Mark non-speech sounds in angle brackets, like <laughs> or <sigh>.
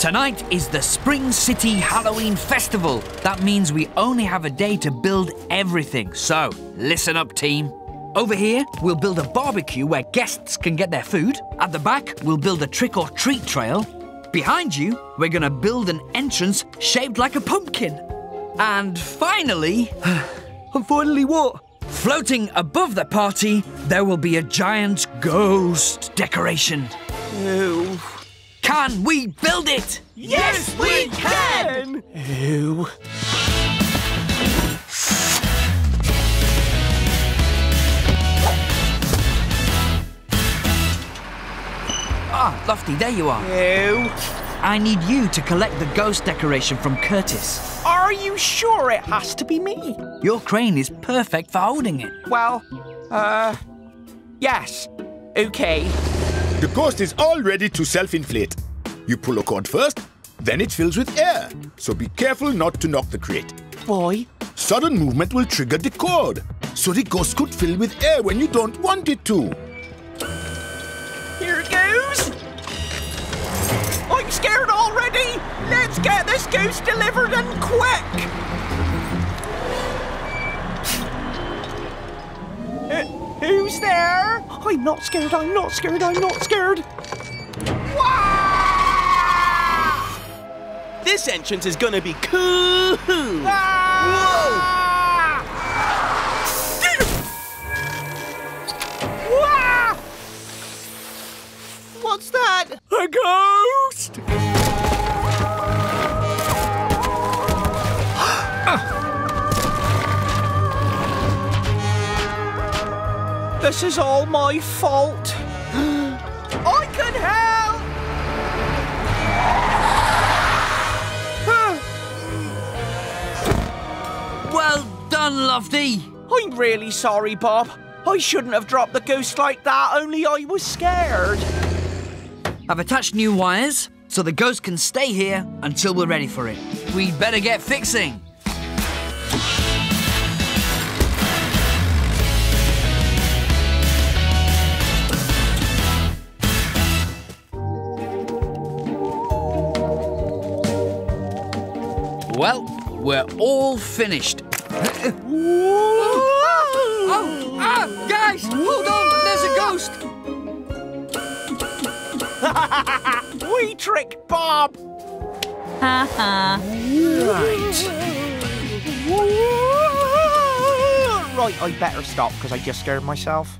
Tonight is the Spring City Halloween Festival. That means we only have a day to build everything. So, listen up, team. Over here, we'll build a barbecue where guests can get their food. At the back, we'll build a trick or treat trail. Behind you, we're gonna build an entrance shaped like a pumpkin. And finally, <sighs> And finally what? floating above the party, there will be a giant ghost decoration. Ew. Can we build it? Yes, we can! Ew. Ah, Lofty, there you are. Ew. I need you to collect the ghost decoration from Curtis. Are you sure it has to be me? Your crane is perfect for holding it. Well, uh, yes. Okay. The ghost is all ready to self-inflate. You pull a cord first, then it fills with air. So be careful not to knock the crate. Boy. Sudden movement will trigger the cord, so the ghost could fill with air when you don't want it to. Here it goes. I'm scared already. Let's get this goose delivered and quick. Uh, who's there? I'm not scared. I'm not scared. I'm not scared. This entrance is gonna be cool. Ah! Wah! What's that? A ghost! This is all my fault. <gasps> I can help! <sighs> Well done, Lofty. I'm really sorry, Bob. I shouldn't have dropped the ghost like that, only I was scared. I've attached new wires so the ghost can stay here until we're ready for it. We'd better get fixing. Well, we're all finished. Oh, ah, guys, hold on, there's a ghost. <laughs> We tricked Bob! Haha. Right, I better stop because I just scared myself.